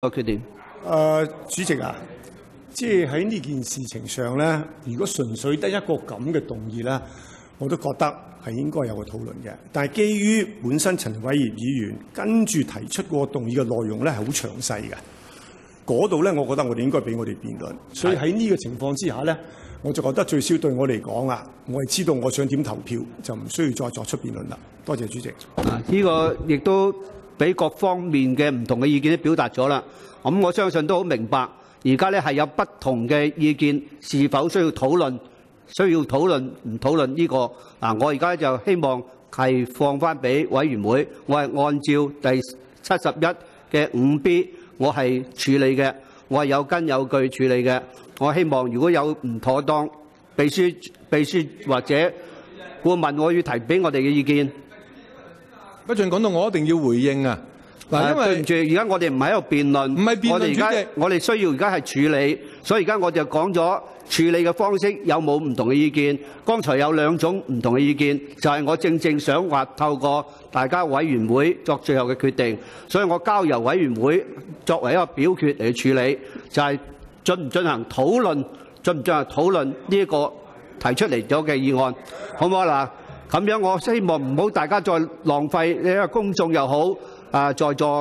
個決定。誒、呃主席啊，即係喺呢件事情上咧，如果纯粹得一个咁嘅动议咧，我都觉得系应该有个讨论嘅。但系基于本身陈伟业议员跟住提出个动议嘅内容咧系好详细嘅，嗰度咧，我觉得我哋应该俾我哋辩论。所以喺呢个情况之下咧，我就觉得最少对我嚟讲啊，我系知道我想点投票，就唔需要再作出辩论啦。多谢主席。啊，呢个亦都俾各方面嘅唔同嘅意見都表達咗啦。咁我相信都好明白，而家咧係有不同嘅意見，是否需要討論？需要討論唔討論呢個？嗱，我而家就希望係放翻俾委員會，我係按照第七十一嘅五 B，我係處理嘅，我係有根有據處理嘅。我希望如果有唔妥當，秘書秘書或者顧問，我要提俾我哋嘅意見。不盡講到我一定要回應啊！嗱，因為誒對唔住，而家我哋唔係喺度辯論，唔係辯論我哋而主席家我哋需要而家係處理，所以而家我就講咗處理嘅方式有冇唔同嘅意見。剛才有兩種唔同嘅意見，就係、我正正想話透過大家委員會作最後嘅決定，所以我交由委員會作為一個表決嚟處理，就係、進唔進行討論，進唔進行討論呢一個提出嚟咗嘅議案，好唔好啊嗱？咁樣我希望唔好大家再浪費，你個公眾又好，啊在座。